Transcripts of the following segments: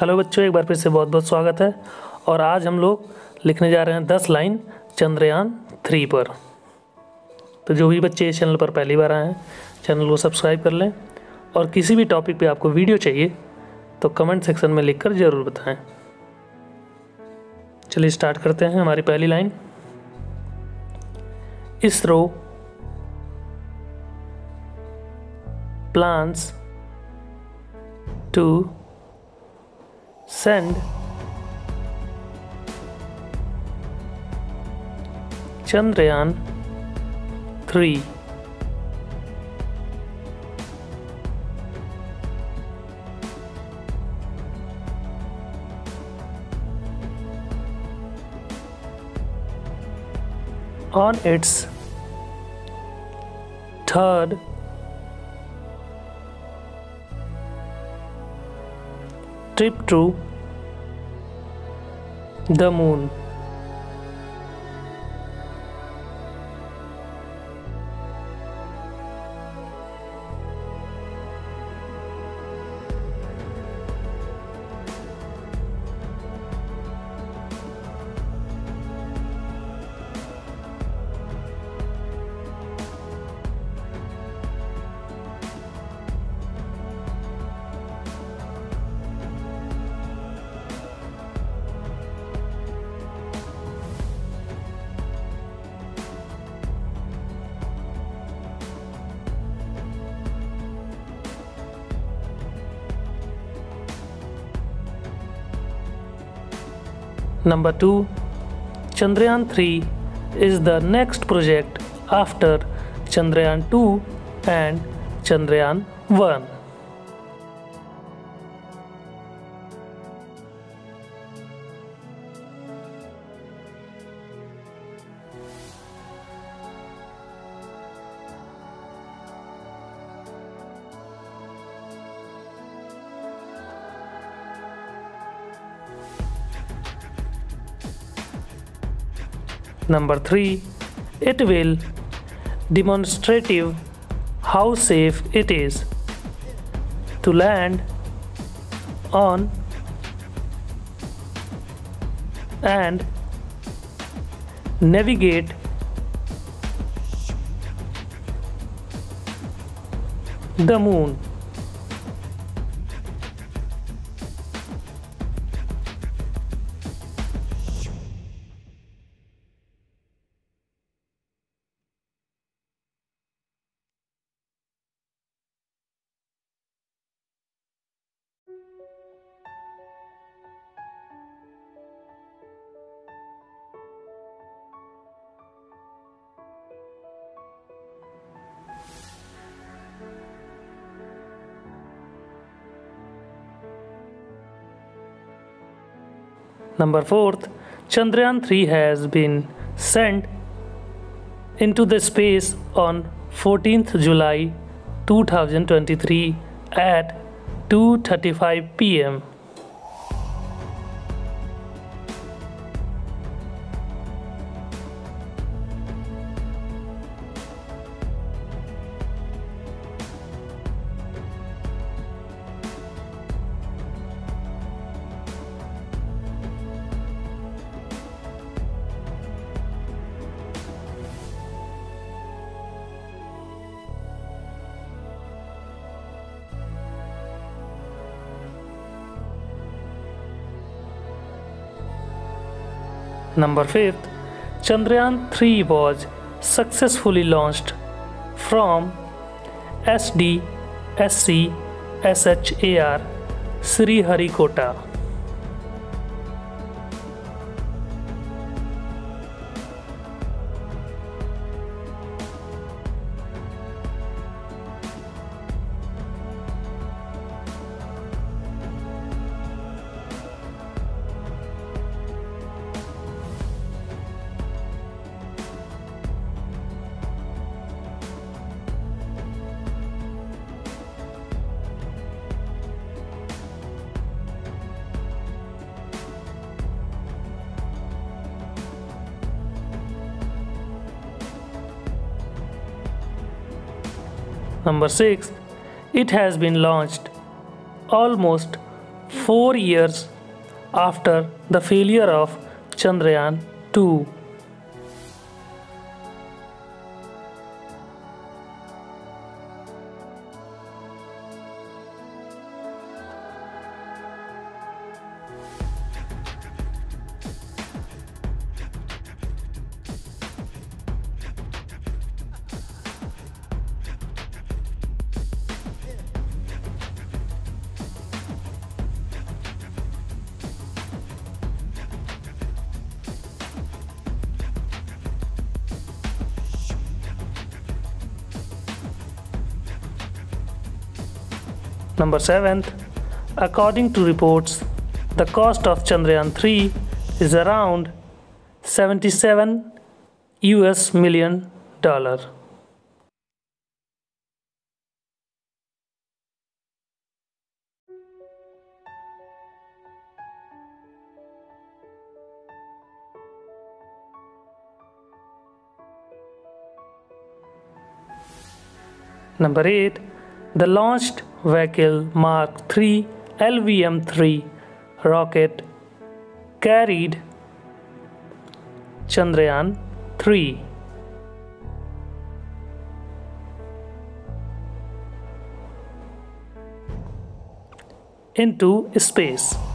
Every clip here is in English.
Hello बच्चों, एक बार फिर से बहुत बहुत स्वागत है। और आज हम लोग लिखने जा रहे हैं दस लाइन चंद्रयान थ्री पर। तो जो भी बच्चे इस चैनल पर पहली बार आए हैं, चैनल को सब्सक्राइब कर लें। और किसी भी टॉपिक पे आपको वीडियो चाहिए तो कमेंट सेक्शन में लिखकर ज़रूर बताएँ। चलिए स्टार्ट करते हैं हमारी पहली line. ISRO plans to send. Chandrayaan 3 on its third. Trip to the moon. Number 2 Chandrayaan 3 is the next project after Chandrayaan 2 and Chandrayaan 1. Number 3 it will demonstrative how safe it is to land on and navigate the moon Number fourth, Chandrayaan 3 has been sent into the space on 14th July 2023 at 2:35 p.m. Number 5th, Chandrayaan 3 was successfully launched from SDSC SHAR Sriharikota. Number 6. It has been launched almost four years after the failure of Chandrayaan 2. Number 7. According to reports, the cost of Chandrayaan 3 is around 77 US million dollar. Number 8. The launched vehicle Mark III LVM 3 rocket carried Chandrayaan 3. into space.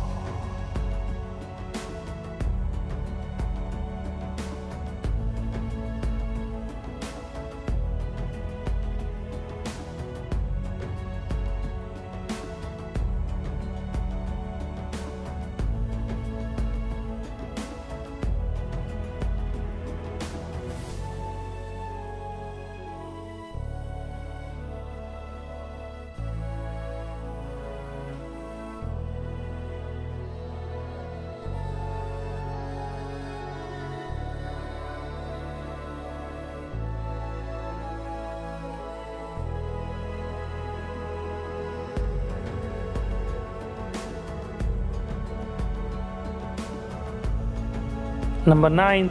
Number 9.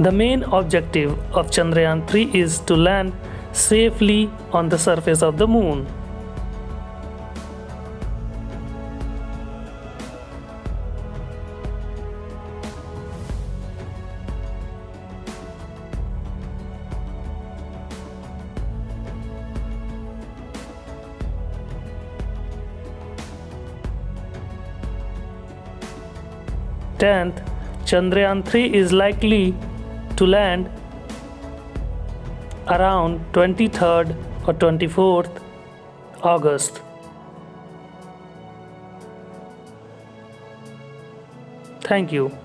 The main objective of Chandrayaan 3 is to land safely on the surface of the moon. Tenth, Chandrayaan 3 is likely to land around 23rd or 24th August. Thank you.